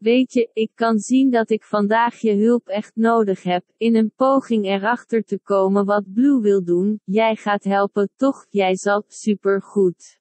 Weet je, ik kan zien dat ik vandaag je hulp echt nodig heb, in een poging erachter te komen wat Blue wil doen. Jij gaat helpen, toch? Jij zal, supergoed.